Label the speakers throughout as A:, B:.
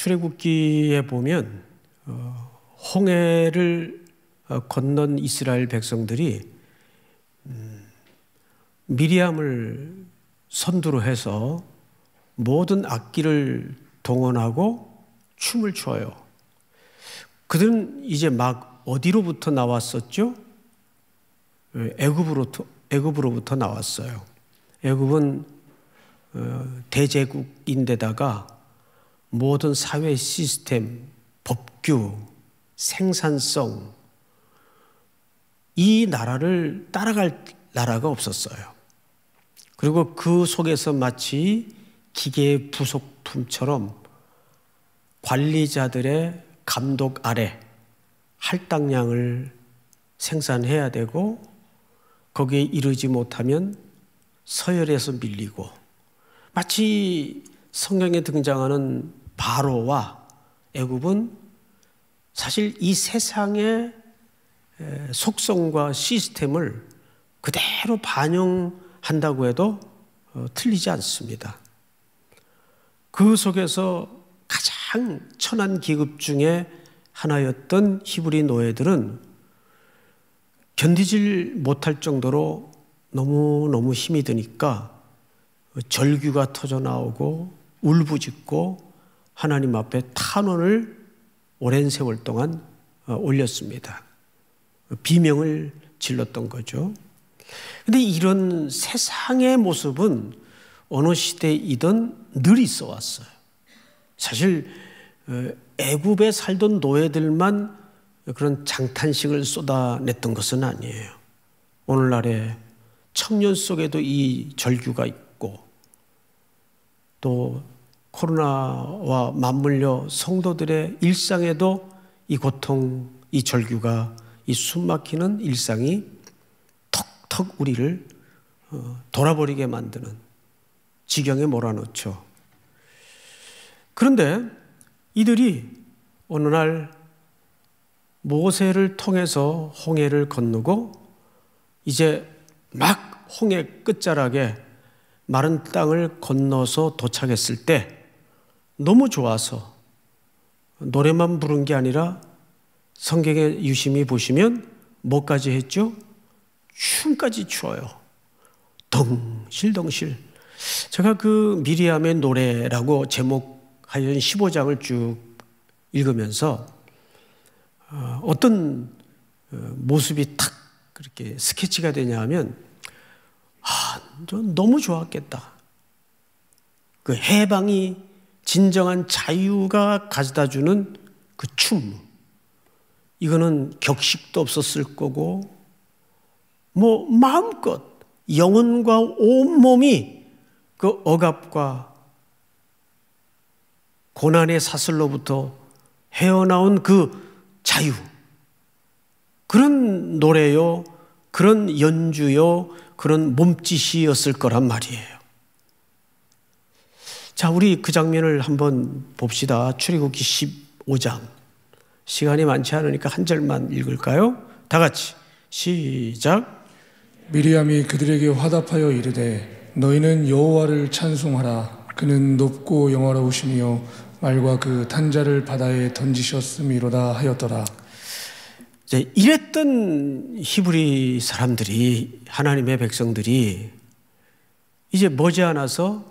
A: 출애굽기에 보면 어, 홍해를 어, 건넌 이스라엘 백성들이 음, 미리암을 선두로 해서 모든 악기를 동원하고 춤을 춰요. 그들은 이제 막 어디로부터 나왔었죠? 애굽으로부터 애굽으로부터 나왔어요. 애굽은 어, 대제국인데다가 모든 사회 시스템, 법규, 생산성 이 나라를 따라갈 나라가 없었어요. 그리고 그 속에서 마치 기계의 부속품처럼 관리자들의 감독 아래 할당량을 생산해야 되고 거기에 이르지 못하면 서열에서 밀리고 마치 성경에 등장하는 바로와 애굽은 사실 이 세상의 속성과 시스템을 그대로 반영한다고 해도 어, 틀리지 않습니다. 그 속에서 가장 천한 기급 중에 하나였던 히브리 노예들은 견디질 못할 정도로 너무너무 힘이 드니까 절규가 터져 나오고 울부짖고 하나님 앞에 탄원을 오랜 세월 동안 어, 올렸습니다. 비명을 질렀던 거죠. 근데 이런 세상의 모습은 어느 시대이든 늘 있어 왔어요. 사실 어, 애굽에 살던 노예들만 그런 장탄식을 쏟아냈던 것은 아니에요. 오늘날의 청년 속에도 이 절규가 있고 또 코로나와 맞물려 성도들의 일상에도 이 고통, 이 절규가 이 숨막히는 일상이 턱턱 우리를 어, 돌아버리게 만드는 지경에 몰아넣죠. 그런데 이들이 어느 날 모세를 통해서 홍해를 건너고 이제 막 홍해 끝자락에 마른 땅을 건너서 도착했을 때 너무 좋아서 노래만 부른 게 아니라 성경에 유심히 보시면 뭐까지 했죠? 춤까지 추어요. 덩실덩실. 제가 그 미리암의 노래라고 제목하여 15장을 쭉 읽으면서 어, 어떤 어, 모습이 탁 그렇게 스케치가 되냐 하면 아, 너무 좋았겠다. 그 해방이 진정한 자유가 가져다 주는 그 춤. 이거는 격식도 없었을 거고, 뭐, 마음껏 영혼과 온몸이 그 억압과 고난의 사슬로부터 헤어나온 그 자유. 그런 노래요, 그런 연주요, 그런 몸짓이었을 거란 말이에요. 자, 우리 그 장면을 한번 봅시다. 출애굽기 15장. 시간이 많지 않으니까 한 절만 읽을까요? 다 같이 시작.
B: 미리암이 그들에게 화답하여 이르되 너희는 여호와를 찬송하라. 그는 높고 영화로우시며 말과 그 탄자를 바다에 던지셨음이로다 하였더라.
A: 이제 이랬던 히브리 사람들이 하나님의 백성들이 이제 머지않아서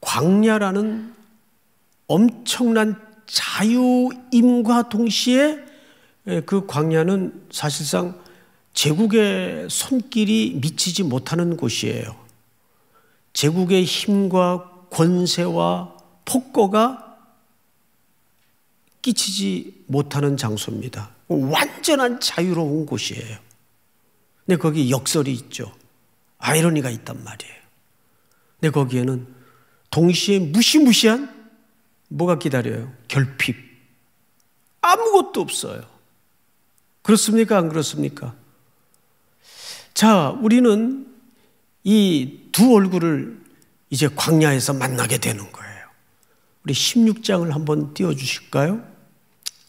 A: 광야라는 엄청난 자유임과 동시에 그 광야는 사실상 제국의 손길이 미치지 못하는 곳이에요. 제국의 힘과 권세와 폭거가 끼치지 못하는 장소입니다. 완전한 자유로운 곳이에요. 근데 거기 역설이 있죠. 아이러니가 있단 말이에요. 근데 거기에는 동시에 무시무시한 뭐가 기다려요? 결핍. 아무것도 없어요. 그렇습니까? 안 그렇습니까? 자, 우리는 이 두 얼굴을 이제 광야에서 만나게 되는 거예요. 우리 16장을 한번 띄워 주실까요?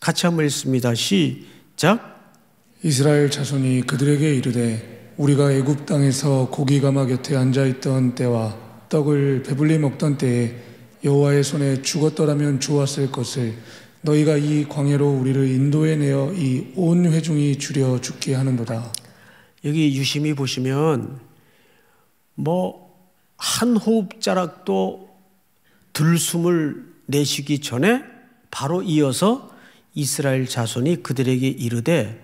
A: 같이 한번 읽습니다. 시작.
B: 이스라엘 자손이 그들에게 이르되 우리가 애굽 땅에서 고기 가마 곁에 앉아 있던 때와 떡을 배불리 먹던 때에 여호와의 손에 죽었더라면 좋았을 것을 너희가 이 광야로 우리를 인도해 내어 이 온 회중이 줄여 죽게 하는도다.
A: 여기 유심히 보시면 뭐 한 호흡자락도 들숨을 내쉬기 전에 바로 이어서 이스라엘 자손이 그들에게 이르되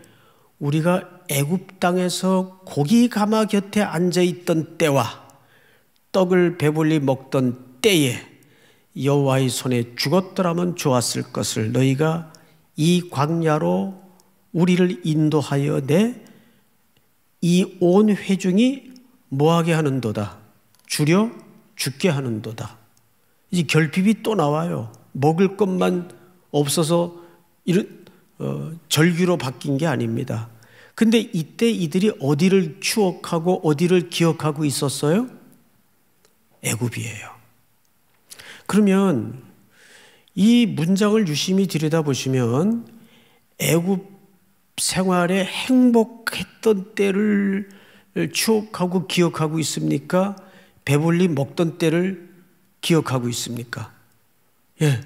A: 우리가 애굽 땅에서 고기 가마 곁에 앉아 있던 때와 떡을 배불리 먹던 때에 여호와의 손에 죽었더라면 좋았을 것을 너희가 이 광야로 우리를 인도하여 내 이 온 회중이 뭐하게 하는도다 줄여 죽게 하는도다 이제 결핍이 또 나와요 먹을 것만 없어서 이런 어, 절규로 바뀐 게 아닙니다. 근데 이때 이들이 어디를 추억하고 어디를 기억하고 있었어요? 애굽이에요. 그러면 이 문장을 유심히 들여다보시면 애굽 생활에 행복했던 때를 추억하고 기억하고 있습니까? 배불리 먹던 때를 기억하고 있습니까? 예.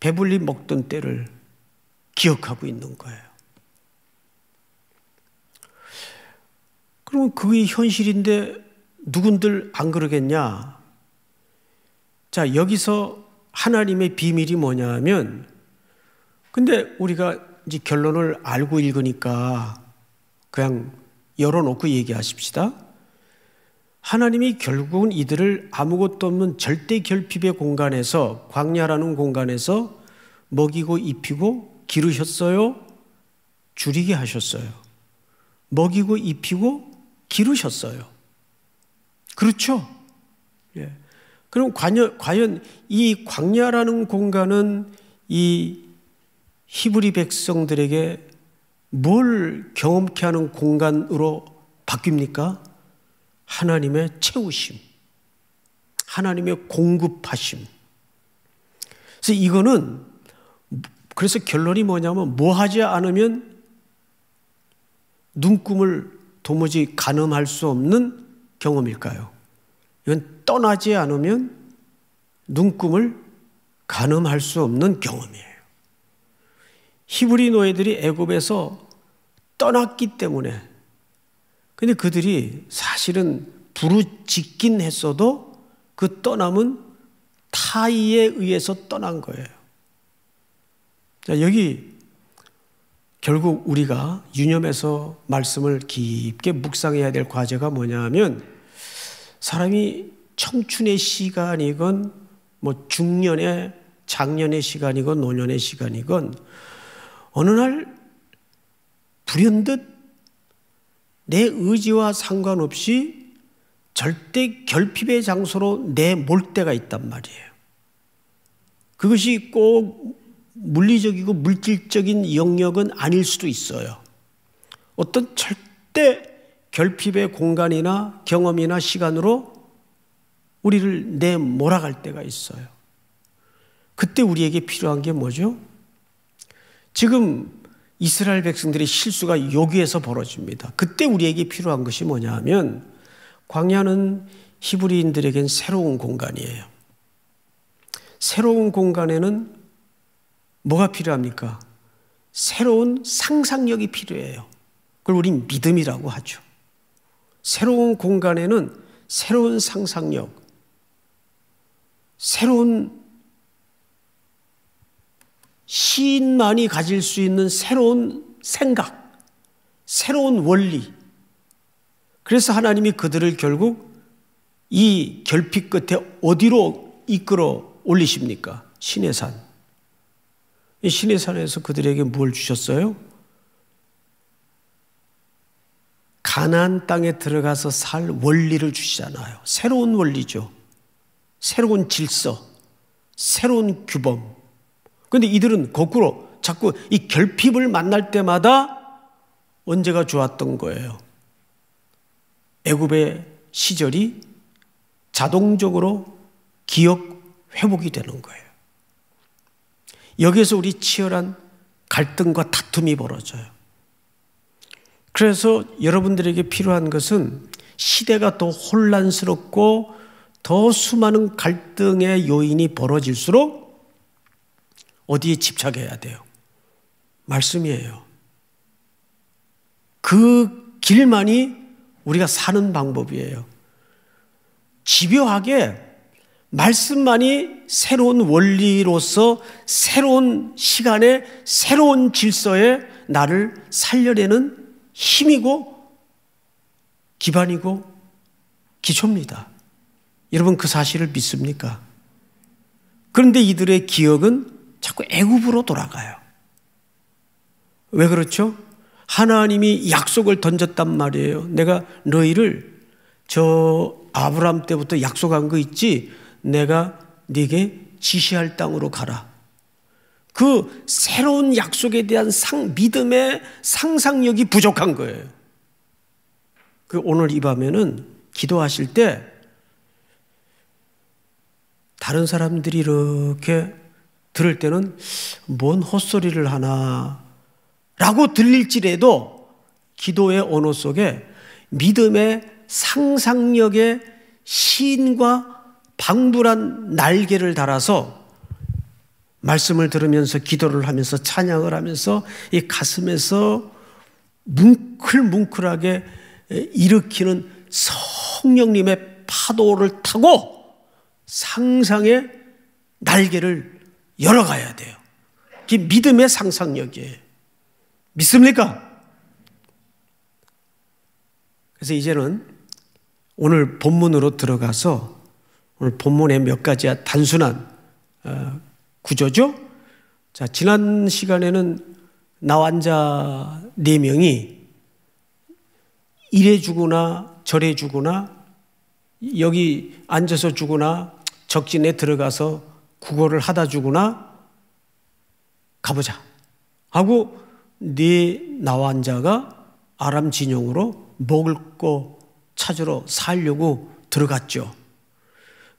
A: 배불리 먹던 때를 기억하고 있는 거예요. 그러면 그게 현실인데 누군들 안 그러겠냐? 자, 여기서 하나님의 비밀이 뭐냐 하면, 근데 우리가 이제 결론을 알고 읽으니까 그냥 열어놓고 얘기하십시다. 하나님이 결국은 이들을 아무것도 없는 절대 결핍의 공간에서 광야라는 공간에서 먹이고 입히고 기르셨어요. 줄이게 하셨어요. 먹이고 입히고 기르셨어요. 그렇죠? 예. 그럼 과연, 과연 이 광야라는 공간은 이 히브리 백성들에게 뭘 경험케 하는 공간으로 바뀝니까? 하나님의 채우심, 하나님의 공급하심. 그래서 이거는 그래서 결론이 뭐냐면 뭐 하지 않으면 눈금을 도무지 가늠할 수 없는 경험일까요? 이건 떠나지 않으면 눈금을 가늠할 수 없는 경험이에요. 히브리 노예들이 애굽에서 떠났기 때문에 근데 그들이 사실은 부르짖긴 했어도 그 떠남은 타이에 의해서 떠난 거예요. 자, 여기 결국 우리가 유념해서 말씀을 깊게 묵상해야 될 과제가 뭐냐 하면 사람이 청춘의 시간이건 뭐 중년의 장년의 시간이건 노년의 시간이건 어느 날 불현듯 내 의지와 상관없이 절대 결핍의 장소로 내몰 때가 있단 말이에요. 그것이 꼭 물리적이고 물질적인 영역은 아닐 수도 있어요. 어떤 절대 결핍의 공간이나 경험이나 시간으로 우리를 내 몰아갈 때가 있어요. 그때 우리에게 필요한 게 뭐죠? 지금 이스라엘 백성들의 실수가 여기에서 벌어집니다. 그때 우리에게 필요한 것이 뭐냐 하면 광야는 히브리인들에겐 새로운 공간이에요. 새로운 공간에는 뭐가 필요합니까? 새로운 상상력이 필요해요. 그걸 우린 믿음이라고 하죠. 새로운 공간에는 새로운 상상력, 새로운 시인만이 가질 수 있는 새로운 생각, 새로운 원리. 그래서 하나님이 그들을 결국 이 결핍 끝에 어디로 이끌어 올리십니까? 신의 산. 이 신의 산에서 그들에게 뭘 주셨어요? 가나안 땅에 들어가서 살 원리를 주시잖아요. 새로운 원리죠. 새로운 질서, 새로운 규범. 그런데 이들은 거꾸로 자꾸 이 결핍을 만날 때마다 언제가 좋았던 거예요. 애굽의 시절이 자동적으로 기억 회복이 되는 거예요. 여기에서 우리 치열한 갈등과 다툼이 벌어져요. 그래서 여러분들에게 필요한 것은 시대가 더 혼란스럽고 더 수많은 갈등의 요인이 벌어질수록 어디에 집착해야 돼요? 말씀이에요. 그 길만이 우리가 사는 방법이에요. 집요하게 말씀만이 새로운 원리로서 새로운 시간에 새로운 질서에 나를 살려내는 힘이고 기반이고 기초입니다. 여러분 그 사실을 믿습니까? 그런데 이들의 기억은 자꾸 애굽으로 돌아가요. 왜 그렇죠? 하나님이 약속을 던졌단 말이에요. 내가 너희를 저 아브람 때부터 약속한 거 있지? 내가 네게 지시할 땅으로 가라. 그 새로운 약속에 대한 상, 믿음의 상상력이 부족한 거예요. 그 오늘 이 밤에는 기도하실 때 다른 사람들이 이렇게 들을 때는 뭔 헛소리를 하나 라고 들릴지라도 기도의 언어 속에 믿음의 상상력의 신과 방불한 날개를 달아서 말씀을 들으면서 기도를 하면서 찬양을 하면서 이 가슴에서 뭉클뭉클하게 일으키는 성령님의 파도를 타고 상상의 날개를 열어가야 돼요. 그게 믿음의 상상력이에요. 믿습니까? 그래서 이제는 오늘 본문으로 들어가서 오늘 본문의 몇 가지 단순한 어, 구조죠. 자, 지난 시간에는 나 환자 네 명이 이래 주거나 저래 주거나 여기 앉아서 주거나 적진에 들어가서 국어를 하다 주거나 가보자 하고 네 나환자가 아람 진영으로 먹을 거 찾으러 살려고 들어갔죠.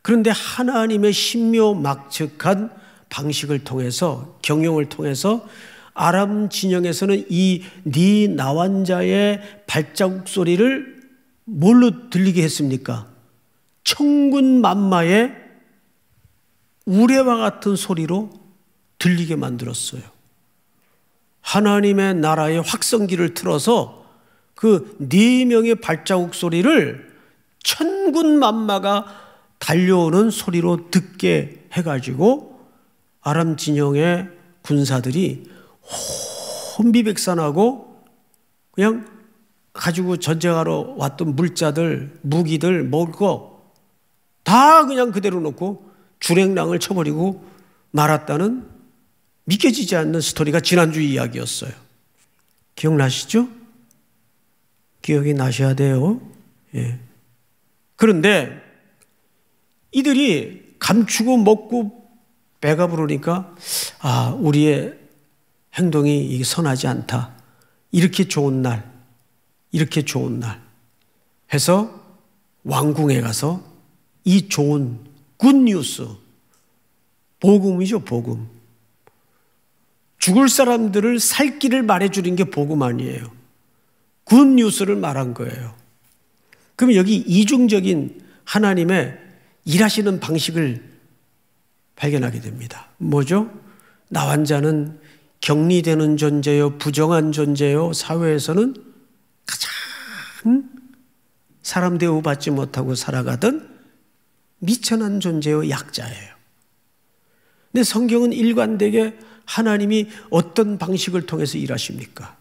A: 그런데 하나님의 신묘막측한 방식을 통해서 경영을 통해서 아람 진영에서는 이 네 나환자의 발자국 소리를 뭘로 들리게 했습니까? 천군 만마의 우레와 같은 소리로 들리게 만들었어요. 하나님의 나라의 확성기를 틀어서 그 네 명의 발자국 소리를 천군 만마가 달려오는 소리로 듣게 해가지고 아람 진영의 군사들이 혼비백산하고 그냥 가지고 전쟁하러 왔던 물자들, 무기들, 먹을 거 다 그냥 그대로 놓고 주랭랑을 쳐버리고 말았다는 믿겨지지 않는 스토리가 지난주 이야기였어요. 기억나시죠? 기억이 나셔야 돼요. 예. 그런데 이들이 감추고 먹고 배가 부르니까 아, 우리의 행동이 선하지 않다. 이렇게 좋은 날, 이렇게 좋은 날 해서 왕궁에 가서 이 좋은 굿뉴스, 복음이죠, 복음. 죽을 사람들을 살 길을 말해주는 게 복음 아니에요. 굿뉴스를 말한 거예요. 그럼 여기 이중적인 하나님의 일하시는 방식을 발견하게 됩니다. 뭐죠? 나 환자는 격리되는 존재요, 부정한 존재요, 사회에서는 가장 사람 대우받지 못하고 살아가던 미천한 존재요, 약자예요. 근데 성경은 일관되게 하나님이 어떤 방식을 통해서 일하십니까?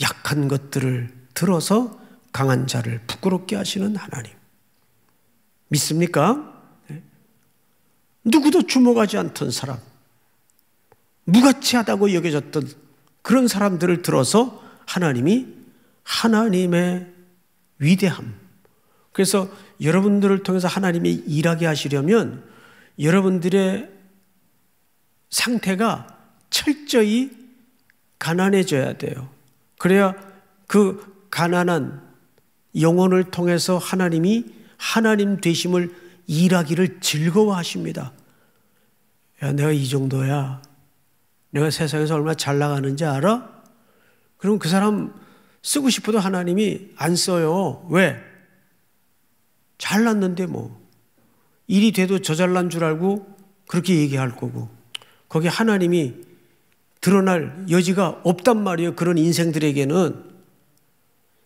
A: 약한 것들을 들어서 강한 자를 부끄럽게 하시는 하나님. 믿습니까? 네. 누구도 주목하지 않던 사람, 무가치하다고 여겨졌던 그런 사람들을 들어서 하나님이 하나님의 위대함. 그래서 여러분들을 통해서 하나님이 일하게 하시려면 여러분들의 상태가 철저히 가난해져야 돼요. 그래야 그 가난한 영혼을 통해서 하나님이 하나님 되심을 일하기를 즐거워하십니다. 야, 내가 이 정도야. 내가 세상에서 얼마나 잘 나가는지 알아? 그럼 그 사람 쓰고 싶어도 하나님이 안 써요. 왜? 잘났는데 뭐 일이 돼도 저 잘난 줄 알고 그렇게 얘기할 거고 거기 하나님이 드러날 여지가 없단 말이에요. 그런 인생들에게는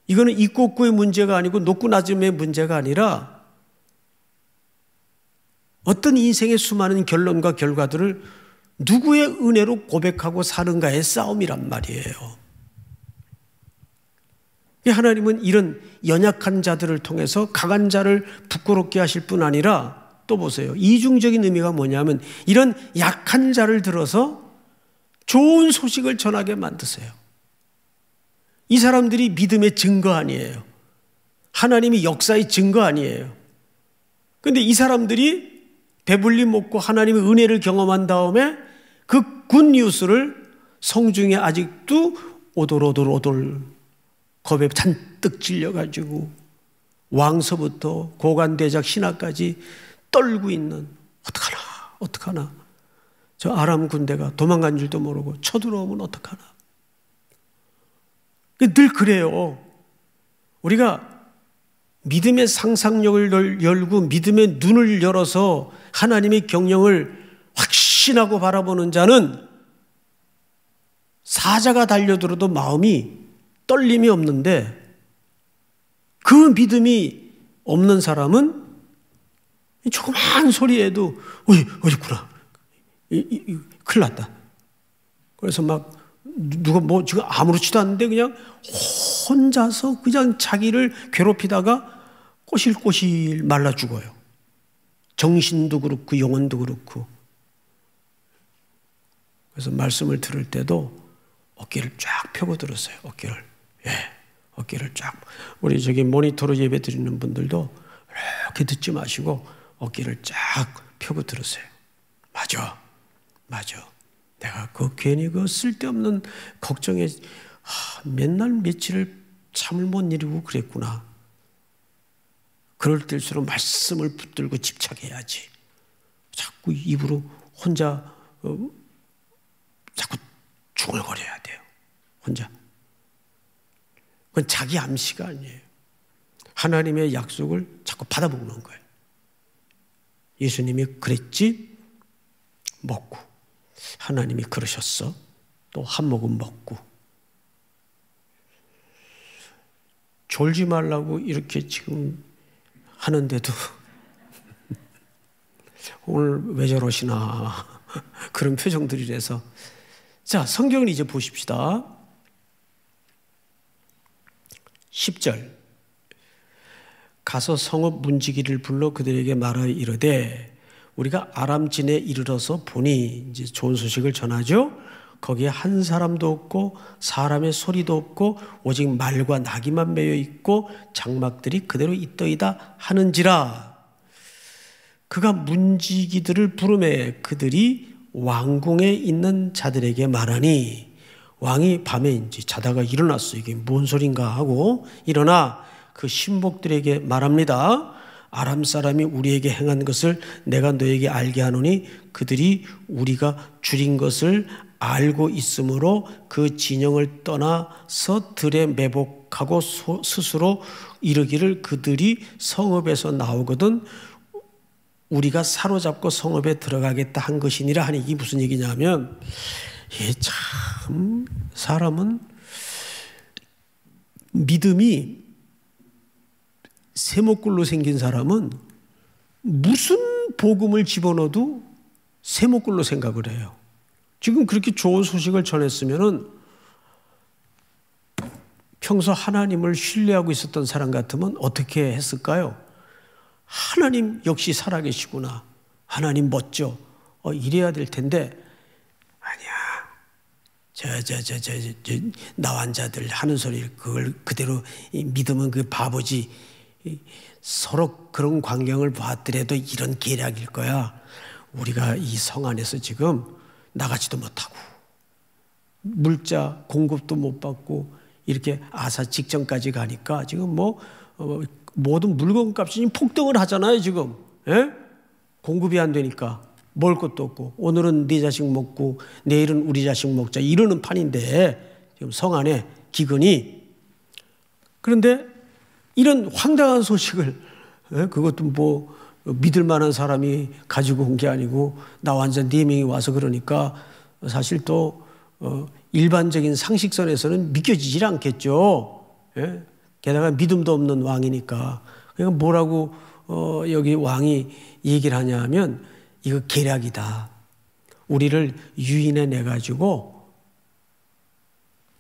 A: 이거는 있고 없고의 문제가 아니고 높고 낮음의 문제가 아니라 어떤 인생의 수많은 결론과 결과들을 누구의 은혜로 고백하고 사는가의 싸움이란 말이에요. 하나님은 이런 연약한 자들을 통해서 강한 자를 부끄럽게 하실 뿐 아니라 또 보세요. 이중적인 의미가 뭐냐면 이런 약한 자를 들어서 좋은 소식을 전하게 만드세요. 이 사람들이 믿음의 증거 아니에요. 하나님이 역사의 증거 아니에요. 근데 이 사람들이 배불리 먹고 하나님의 은혜를 경험한 다음에 그 굿뉴스를 성중에 아직도 오돌오돌오돌 겁에 잔뜩 질려가지고 왕서부터 고관대작 신하까지 떨고 있는 어떡하나 어떡하나. 저 아람 군대가 도망간 줄도 모르고 쳐들어오면 어떡하나. 늘 그래요. 우리가 믿음의 상상력을 열고 믿음의 눈을 열어서 하나님의 경영을 확신하고 바라보는 자는 사자가 달려들어도 마음이 떨림이 없는데 그 믿음이 없는 사람은 조그만 소리에도 어이 어딨구나. 이, 이, 이, 큰일 났다. 그래서 막 누가 뭐 지금 아무렇지도 않은데 그냥 혼자서 그냥 자기를 괴롭히다가 꼬실꼬실 말라 죽어요 정신도 그렇고 영혼도 그렇고 그래서 말씀을 들을 때도 어깨를 쫙 펴고 들었어요 어깨를 예, 어깨를 쫙. 우리 저기 모니터로 예배 드리는 분들도 이렇게 듣지 마시고 어깨를 쫙 펴고 들으세요. 맞아. 맞아. 내가 그 괜히 그 쓸데없는 걱정에 하, 맨날 며칠을 잠을 못 이루고 그랬구나. 그럴 때일수록 말씀을 붙들고 집착해야지. 자꾸 입으로 혼자 어, 자꾸 중얼거려야 돼요. 혼자. 그건 자기 암시가 아니에요. 하나님의 약속을 자꾸 받아먹는 거예요. 예수님이 그랬지? 먹고. 하나님이 그러셨어? 또 한 모금 먹고. 졸지 말라고 이렇게 지금 하는데도 오늘 왜 저러시나 그런 표정들이라서 자 성경을 이제 보십시다 10절 가서 성읍 문지기를 불러 그들에게 말하여 이르되 우리가 아람진에 이르러서 보니 이제 좋은 소식을 전하죠. 거기에 한 사람도 없고 사람의 소리도 없고 오직 말과 나귀만 매여 있고 장막들이 그대로 있더이다 하는지라 그가 문지기들을 부르매 그들이 왕궁에 있는 자들에게 말하니 왕이 밤에 이제 자다가 일어났어. 이게 뭔 소린가 하고 일어나 그 신복들에게 말합니다. 아람 사람이 우리에게 행한 것을 내가 너에게 알게 하노니 그들이 우리가 줄인 것을 알고 있으므로 그 진영을 떠나서 들에 매복하고 스스로 이르기를 그들이 성읍에서 나오거든 우리가 사로잡고 성읍에 들어가겠다 한 것이니라 하니 이게 무슨 얘기냐면 예, 참 사람은 믿음이 세목굴로 생긴 사람은 무슨 복음을 집어넣어도 세목굴로 생각을 해요. 지금 그렇게 좋은 소식을 전했으면은 평소 하나님을 신뢰하고 있었던 사람 같으면 어떻게 했을까요? 하나님 역시 살아계시구나. 하나님 멋져. 어, 이래야 될 텐데 저, 저, 저, 저, 저, 나환자들 하는 소리 그걸 그대로 믿으면 그 바보지. 서로 그런 광경을 봤더라도 이런 계략일 거야. 우리가 이 성 안에서 지금 나가지도 못하고 물자 공급도 못 받고 이렇게 아사 직전까지 가니까 지금 뭐 어, 모든 물건 값이 폭등을 하잖아요 지금 에? 예? 공급이 안 되니까 먹을 것도 없고 오늘은 네 자식 먹고 내일은 우리 자식 먹자 이러는 판인데 지금 성 안에 기근이 그런데 이런 황당한 소식을 예? 그것도 뭐 믿을 만한 사람이 가지고 온 게 아니고 나 완전 네 명이 와서 그러니까 사실 또 어, 일반적인 상식선에서는 믿겨지질 않겠죠. 예? 게다가 믿음도 없는 왕이니까. 그러니까 뭐라고 어, 여기 왕이 얘기를 하냐면 이거 계략이다. 우리를 유인해 내 가지고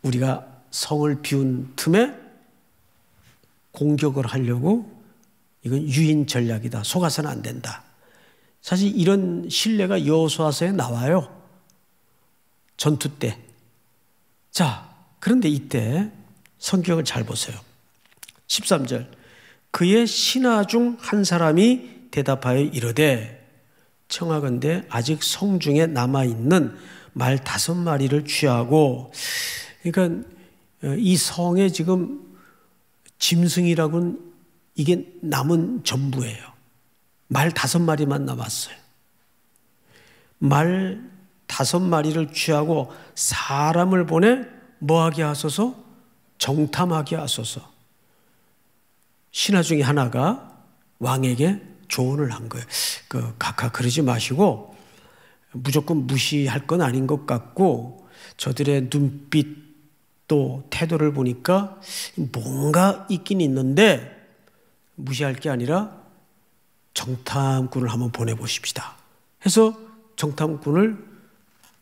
A: 우리가 성을 비운 틈에 공격을 하려고 이건 유인 전략이다. 속아서는 안 된다. 사실 이런 신뢰가 여호수아서에 나와요. 전투 때. 자, 그런데 이때 성경을 잘 보세요. 13절. 그의 신하 중 한 사람이 대답하여 이르되 청하건대 아직 성중에 남아 있는 말 다섯 마리를 취하고 그러니까 이 성에 지금 짐승이라고는 이게 남은 전부예요. 말 다섯 마리만 남았어요. 말 다섯 마리를 취하고 사람을 보내 뭐하게 하소서? 정탐하게 하소서. 신하 중에 하나가 왕에게 조언을 한 거예요. 그 각하 그러지 마시고 무조건 무시할 건 아닌 것 같고 저들의 눈빛 또 태도를 보니까 뭔가 있긴 있는데 무시할 게 아니라 정탐꾼을 한번 보내보십시다. 해서 정탐꾼을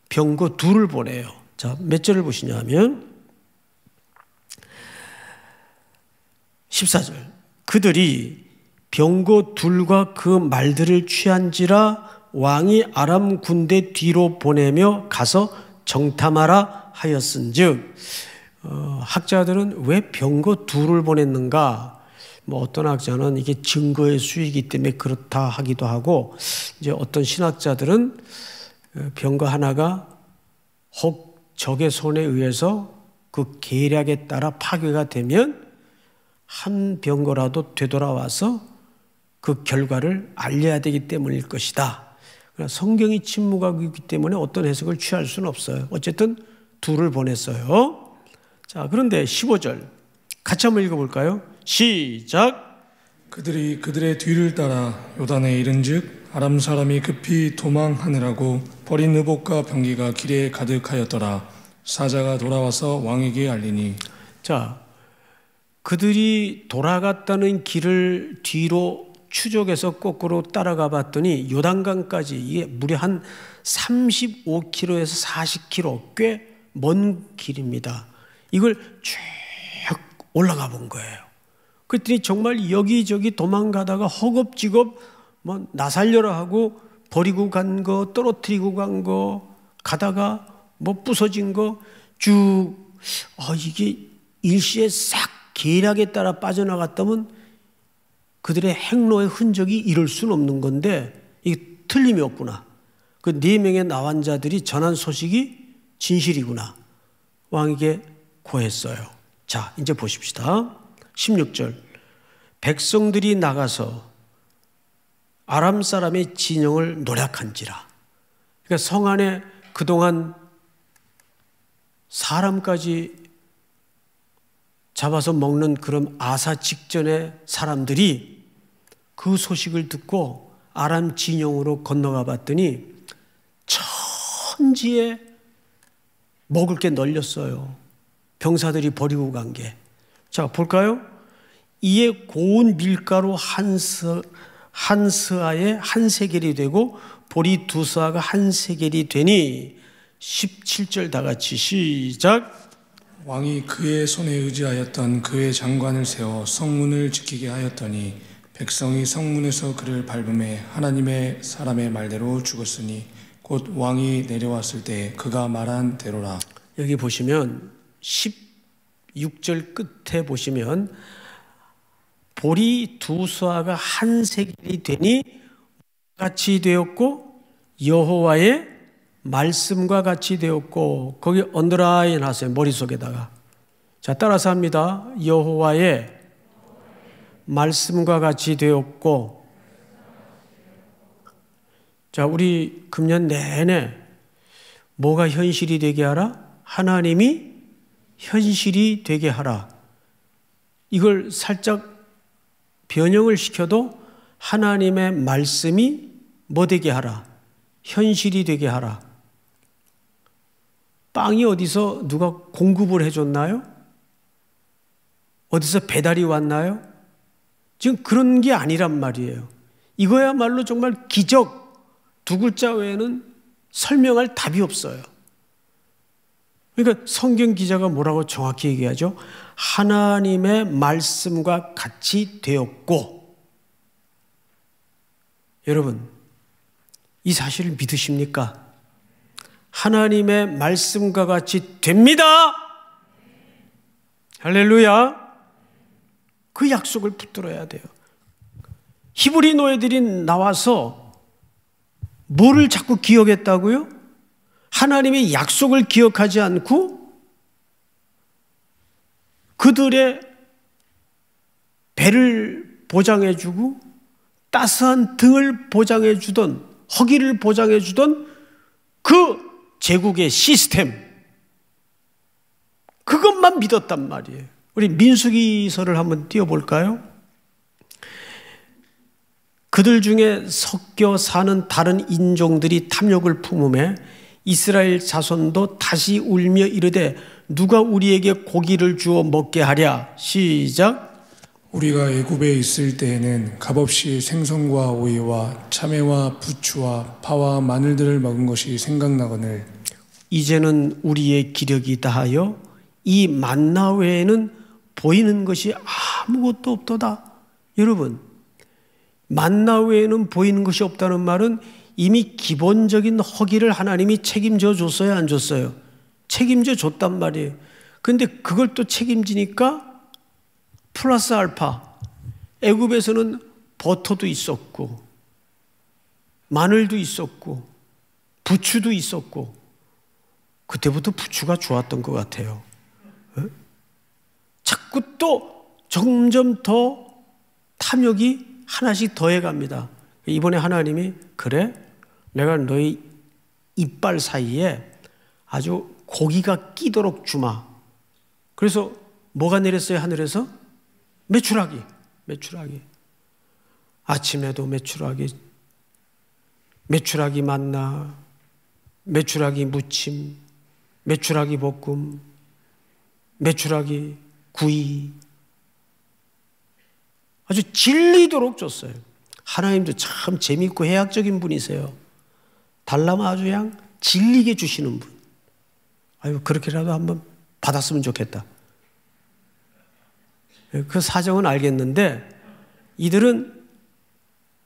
A: 병거 둘을 보내요. 자, 몇 절을 보시냐면 14절. 그들이 병거 둘과 그 말들을 취한지라 왕이 아람 군대 뒤로 보내며 가서 정탐하라 하였은즉 어, 학자들은 왜 병거 둘을 보냈는가? 뭐 어떤 학자는 이게 증거의 수이기 때문에 그렇다 하기도 하고 이제 어떤 신학자들은 어, 병거 하나가 혹 적의 손에 의해서 그 계략에 따라 파괴가 되면 한 병거라도 되돌아와서 그 결과를 알려야 되기 때문일 것이다. 성경이 침묵하기 때문에 어떤 해석을 취할 수는 없어요. 어쨌든 둘을 보냈어요. 자, 그런데 15절 같이 한번 읽어볼까요? 시작.
B: 그들이 그들의 뒤를 따라 요단에 이른즉 아람 사람이 급히 도망하느라고 버린 의복과 병기가 길에 가득하였더라. 사자가 돌아와서 왕에게 알리니.
A: 자, 그들이 돌아갔다는 길을 뒤로 추적해서 거꾸로 따라가 봤더니 요단강까지 이게 무려 한 35km에서 40km 꽤 먼 길입니다. 이걸 쭉 올라가 본 거예요. 그랬더니 정말 여기저기 도망가다가 허겁지겁 뭐 나 살려라 하고 버리고 간 거, 떨어뜨리고 간 거, 가다가 뭐 부서진 거 쭉, 아, 이게 일시에 싹 계략에 따라 빠져나갔다면 그들의 행로의 흔적이 이럴 수는 없는 건데 이게 틀림이 없구나. 그 네 명의 나환자들이 전한 소식이 진실이구나. 왕에게 고했어요. 자, 이제 보십시다. 16절. 백성들이 나가서 아람 사람의 진영을 노력한지라. 그러니까 성 안에 그동안 사람까지 잡아서 먹는 그런 아사 직전의 사람들이 그 소식을 듣고 아람 진영으로 건너가 봤더니 천지에 먹을 게 널렸어요. 병사들이 버리고 간 게. 자, 볼까요? 이에 고운 밀가루 한 스, 한 스아에 한 세겔이 되고 보리 두 스아가 한 세겔이 되니 17절 다 같이 시작.
B: 왕이 그의 손에 의지하였던 그의 장관을 세워 성문을 지키게 하였더니 백성이 성문에서 그를 밟음에 하나님의 사람의 말대로 죽었으니 곧 왕이 내려왔을 때 그가 말한 대로라.
A: 여기 보시면 16절 끝에 보시면 보리 두 수아가 한 세겔이 되니 같이 되었고 여호와의 말씀과 같이 되었고 거기 언더라인 하세요 머릿속에다가. 자 따라서 합니다. 여호와의 말씀과 같이 되었고. 자 우리 금년 내내 뭐가 현실이 되게 하라? 하나님이 현실이 되게 하라 이걸 살짝 변형을 시켜도 하나님의 말씀이 뭐 되게 하라? 현실이 되게 하라. 빵이 어디서 누가 공급을 해줬나요? 어디서 배달이 왔나요? 지금 그런 게 아니란 말이에요. 이거야말로 정말 기적 두 글자 외에는 설명할 답이 없어요. 그러니까 성경 기자가 뭐라고 정확히 얘기하죠? 하나님의 말씀과 같이 되었고, 여러분, 이 사실을 믿으십니까? 하나님의 말씀과 같이 됩니다! 할렐루야! 그 약속을 붙들어야 돼요. 히브리 노예들이 나와서 뭐를 자꾸 기억했다고요? 하나님의 약속을 기억하지 않고 그들의 배를 보장해주고 따스한 등을 보장해주던 허기를 보장해주던 그 제국의 시스템 그것만 믿었단 말이에요. 우리 민수기서를 한번 띄워볼까요? 그들 중에 섞여 사는 다른 인종들이 탐욕을 품음에 이스라엘 자손도 다시 울며 이르되 누가 우리에게 고기를 주어 먹게 하랴? 시작.
B: 우리가 애굽에 있을 때에는 값없이 생선과 오이와 참외와 부추와 파와 마늘들을 먹은 것이 생각나거늘.
A: 이제는 우리의 기력이 다하여 이 만나 외에는 보이는 것이 아무것도 없도다. 여러분, 만나 외에는 보이는 것이 없다는 말은 이미 기본적인 허기를 하나님이 책임져 줬어요, 안 줬어요? 책임져 줬단 말이에요. 근데 그걸 또 책임지니까 플러스 알파. 애굽에서는 버터도 있었고 마늘도 있었고 부추도 있었고 그때부터 부추가 좋았던 것 같아요. 자꾸 또 점점 더 탐욕이 하나씩 더해갑니다. 이번에 하나님이 그래 내가 너희 이빨 사이에 아주 고기가 끼도록 주마. 그래서 뭐가 내렸어요 하늘에서? 매출하기, 매출하기. 아침에도 매출하기, 매출하기 만나, 매출하기 무침, 매출하기 볶음, 매출하기 구이. 아주 질리도록 줬어요. 하나님도 참 재밌고 해학적인 분이세요. 달라면 아주 그냥 질리게 주시는 분. 아유, 그렇게라도 한번 받았으면 좋겠다. 그 사정은 알겠는데 이들은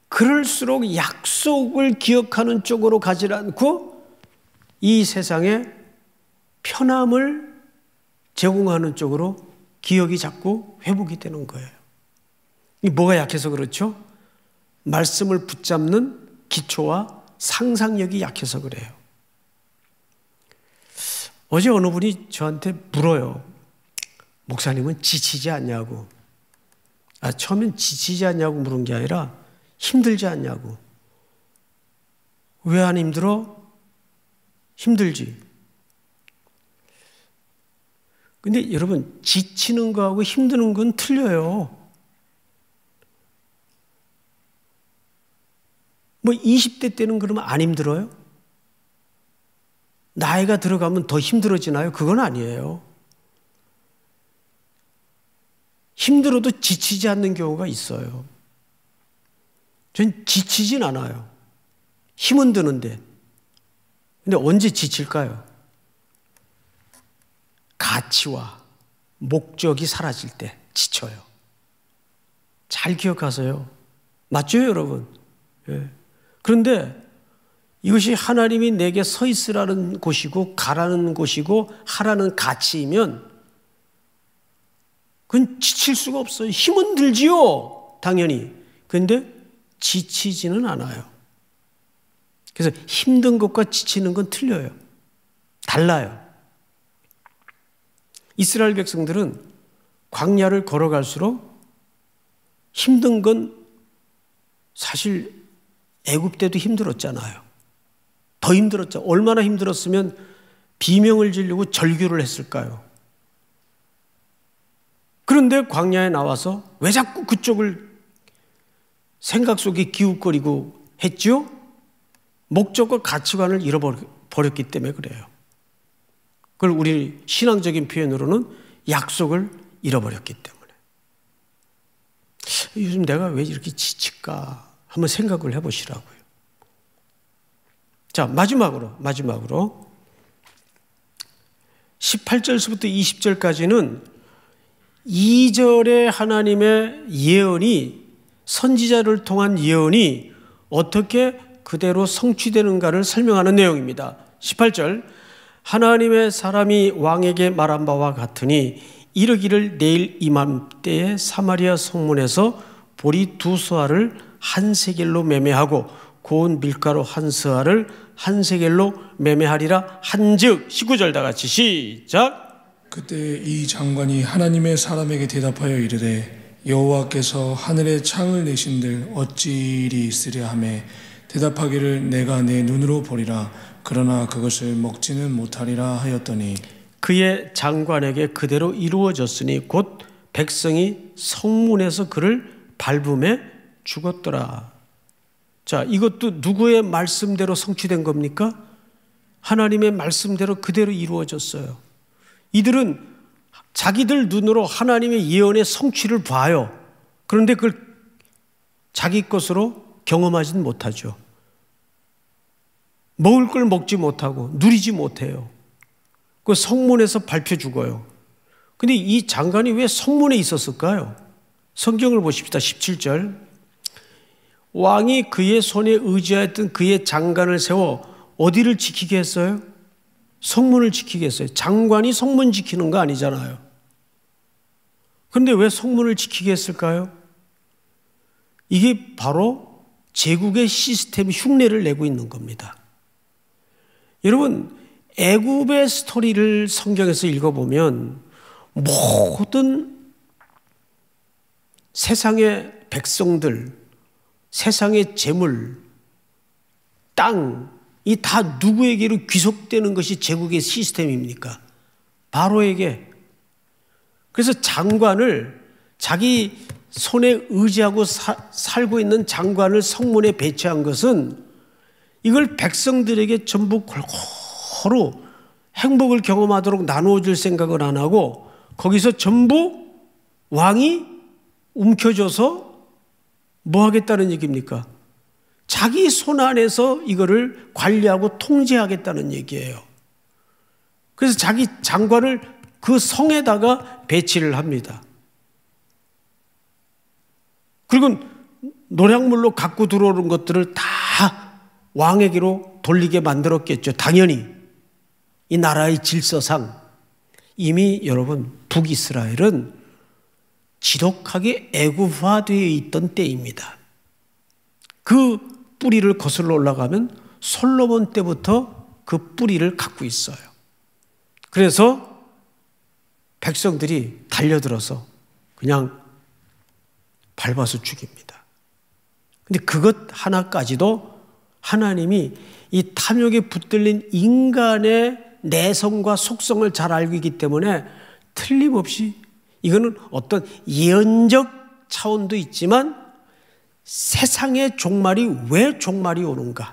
A: 그럴수록 약속을 기억하는 쪽으로 가지 않고 이 세상에 편함을 제공하는 쪽으로 기억이 자꾸 회복이 되는 거예요. 이 뭐가 약해서 그렇죠? 말씀을 붙잡는 기초와 상상력이 약해서 그래요. 어제 어느 분이 저한테 물어요. 목사님은 지치지 않냐고. 아, 처음엔 지치지 않냐고 물은 게 아니라 힘들지 않냐고. 왜 안 힘들어? 힘들지. 근데 여러분, 지치는 거하고 힘드는 건 틀려요. 뭐 20대 때는 그러면 안 힘들어요? 나이가 들어가면 더 힘들어지나요? 그건 아니에요. 힘들어도 지치지 않는 경우가 있어요. 전 지치진 않아요. 힘은 드는데. 근데 언제 지칠까요? 가치와 목적이 사라질 때 지쳐요. 잘 기억하세요. 맞죠, 여러분? 예. 그런데 이것이 하나님이 내게 서 있으라는 곳이고, 가라는 곳이고, 하라는 가치이면 그건 지칠 수가 없어요. 힘은 들지요. 당연히. 그런데 지치지는 않아요. 그래서 힘든 것과 지치는 건 틀려요. 달라요. 이스라엘 백성들은 광야를 걸어갈수록 힘든 건 사실 애굽 때도 힘들었잖아요. 더 힘들었죠. 얼마나 힘들었으면 비명을 지르고 절규를 했을까요? 그런데 광야에 나와서 왜 자꾸 그쪽을 생각 속에 기웃거리고 했죠? 목적과 가치관을 잃어버렸기 때문에 그래요. 그걸 우리 신앙적인 표현으로는 약속을 잃어버렸기 때문에. 요즘 내가 왜 이렇게 지칠까? 한번 생각을 해보시라고요. 자, 마지막으로, 마지막으로. 18절에서부터 20절까지는 2절의 하나님의 예언이 선지자를 통한 예언이 어떻게 그대로 성취되는가를 설명하는 내용입니다. 18절 하나님의 사람이 왕에게 말한 바와 같으니 이르기를 내일 이맘때에 사마리아 성문에서 보리 두 수알을 한 세겔로 매매하고 고운 밀가루 한 수알을 한 세겔로 매매하리라 한즉 19절 다 같이 시작.
B: 그때 이 장관이 하나님의 사람에게 대답하여 이르되 여호와께서 하늘에 창을 내신들 어찌 일이 있으랴 하매 대답하기를 내가 내 눈으로 보리라. 그러나 그것을 먹지는 못하리라 하였더니
A: 그의 장관에게 그대로 이루어졌으니 곧 백성이 성문에서 그를 밟음에 죽었더라. 자, 이것도 누구의 말씀대로 성취된 겁니까? 하나님의 말씀대로 그대로 이루어졌어요. 이들은 자기들 눈으로 하나님의 예언의 성취를 봐요. 그런데 그걸 자기 것으로 경험하진 못하죠. 먹을 걸 먹지 못하고 누리지 못해요. 그 성문에서 밟혀 죽어요. 근데 이 장관이 왜 성문에 있었을까요? 성경을 보십시다. 17절. 왕이 그의 손에 의지하였던 그의 장관을 세워 어디를 지키게 했어요? 성문을 지키게 했어요. 장관이 성문 지키는 거 아니잖아요. 근데 왜 성문을 지키게 했을까요? 이게 바로 제국의 시스템 흉내를 내고 있는 겁니다. 여러분, 애굽의 스토리를 성경에서 읽어보면 모든 세상의 백성들, 세상의 재물, 땅, 이 다 누구에게로 귀속되는 것이 제국의 시스템입니까? 바로에게. 그래서 장관을 자기 손에 의지하고 사, 살고 있는 장관을 성문에 배치한 것은 이걸 백성들에게 전부 골고루 행복을 경험하도록 나누어 줄 생각을 안 하고 거기서 전부 왕이 움켜줘서 뭐 하겠다는 얘기입니까? 자기 손 안에서 이거를 관리하고 통제하겠다는 얘기예요. 그래서 자기 장관을 그 성에다가 배치를 합니다. 그리고 노량물로 갖고 들어오는 것들을 다 왕에게로 돌리게 만들었겠죠. 당연히 이 나라의 질서상 이미 여러분 북이스라엘은 지독하게 애국화되어 있던 때입니다. 그 뿌리를 거슬러 올라가면 솔로몬 때부터 그 뿌리를 갖고 있어요. 그래서 백성들이 달려들어서 그냥 밟아서 죽입니다. 근데 그것 하나까지도 하나님이 이 탐욕에 붙들린 인간의 내성과 속성을 잘 알고 있기 때문에 틀림없이 이거는 어떤 예언적 차원도 있지만 세상의 종말이 왜 종말이 오는가를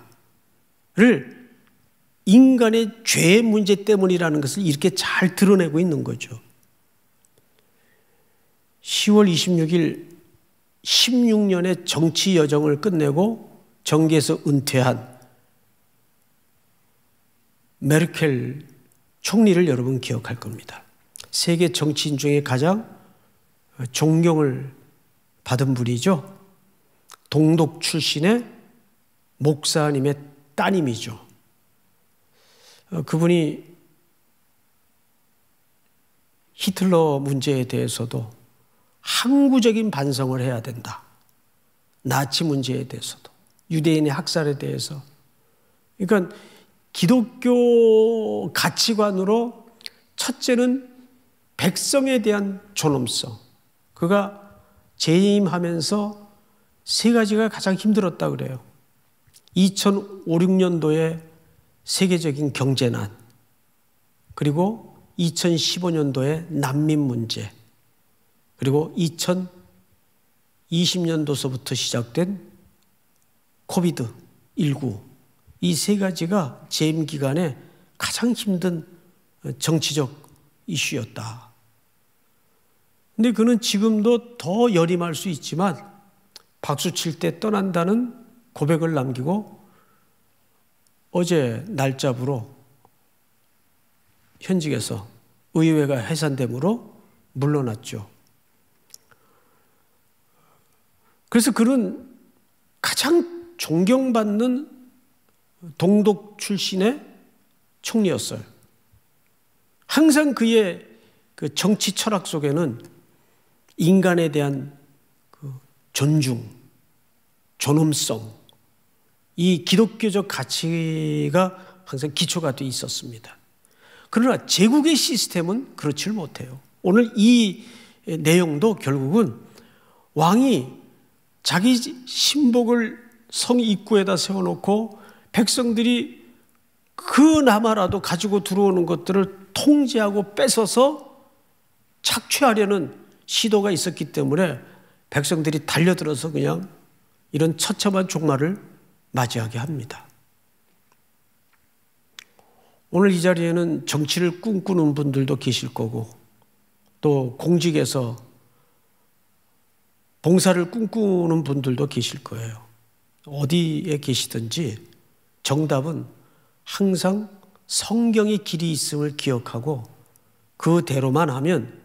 A: 인간의 죄 문제 때문이라는 것을 이렇게 잘 드러내고 있는 거죠. 10월 26일 16년의 정치 여정을 끝내고 정계에서 은퇴한 메르켈 총리를 여러분 기억할 겁니다. 세계 정치인 중에 가장 존경을 받은 분이죠. 동독 출신의 목사님의 따님이죠. 어, 그분이 히틀러 문제에 대해서도 항구적인 반성을 해야 된다. 나치 문제에 대해서도. 유대인의 학살에 대해서. 그러니까 기독교 가치관으로 첫째는 백성에 대한 존엄성. 그가 재임하면서 세 가지가 가장 힘들었다 그래요. 2005, 6년도에 세계적인 경제난, 그리고 2015년도에 난민 문제, 그리고 20년도서부터 시작된 코비드 19 이 세 가지가 재임 기간에 가장 힘든 정치적 이슈였다. 근데 그는 지금도 더 열임할 수 있지만 박수 칠 때 떠난다는 고백을 남기고 어제 날짜부로 현직에서 의회가 해산됨으로 물러났죠. 그래서 그는 가장 존경받는 동독 출신의 총리였어요. 항상 그의 그 정치 철학 속에는 인간에 대한 그 존중, 존엄성, 이 기독교적 가치가 항상 기초가 되어 있었습니다. 그러나 제국의 시스템은 그렇지 못해요. 오늘 이 내용도 결국은 왕이 자기 신복을 성 입구에다 세워놓고 백성들이 그 나마라도 가지고 들어오는 것들을 통제하고 뺏어서 착취하려는 시도가 있었기 때문에 백성들이 달려들어서 그냥 이런 처참한 종말을 맞이하게 합니다. 오늘 이 자리에는 정치를 꿈꾸는 분들도 계실 거고 또 공직에서 봉사를 꿈꾸는 분들도 계실 거예요. 어디에 계시든지 정답은 항상 성경의 길이 있음을 기억하고 그 대로만 하면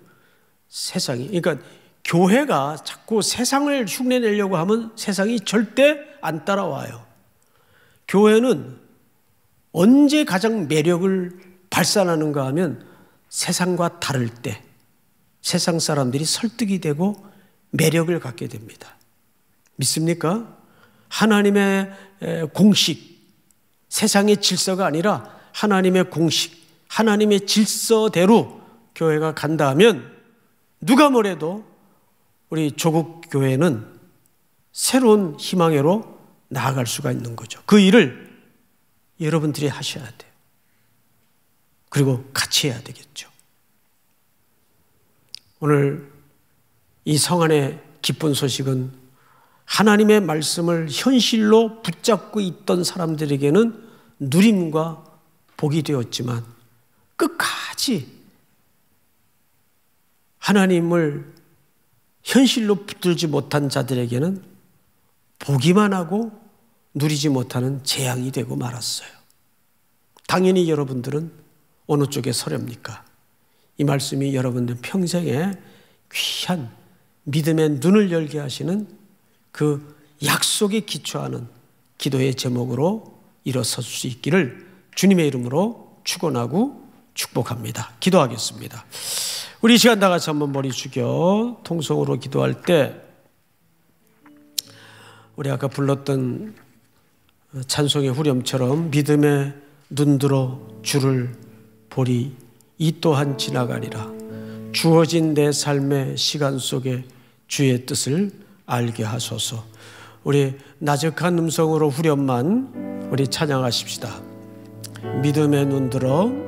A: 세상이, 그러니까 교회가 자꾸 세상을 흉내내려고 하면 세상이 절대 안 따라와요. 교회는 언제 가장 매력을 발산하는가 하면 세상과 다를 때 세상 사람들이 설득이 되고 매력을 갖게 됩니다. 믿습니까? 하나님의 공식, 세상의 질서가 아니라 하나님의 공식, 하나님의 질서대로 교회가 간다 하면 누가 뭐래도 우리 조국 교회는 새로운 희망회로 나아갈 수가 있는 거죠. 그 일을 여러분들이 하셔야 돼요. 그리고 같이 해야 되겠죠. 오늘 이 성안의 기쁜 소식은 하나님의 말씀을 현실로 붙잡고 있던 사람들에게는 누림과 복이 되었지만 끝까지 하나님을 현실로 붙들지 못한 자들에게는 보기만 하고 누리지 못하는 재앙이 되고 말았어요. 당연히 여러분들은 어느 쪽에 서렵니까? 이 말씀이 여러분들 평생에 귀한 믿음의 눈을 열게 하시는 그 약속에 기초하는 기도의 제목으로 일어설 수 있기를 주님의 이름으로 축원하고 축복합니다. 기도하겠습니다. 우리 시간 다 같이 한번 머리 숙여 통성으로 기도할 때 우리 아까 불렀던 찬송의 후렴처럼 믿음의 눈들어 주를 보리. 이 또한 지나가리라. 주어진 내 삶의 시간 속에 주의 뜻을 알게 하소서. 우리 나적한 음성으로 후렴만 우리 찬양하십시다. 믿음의 눈들어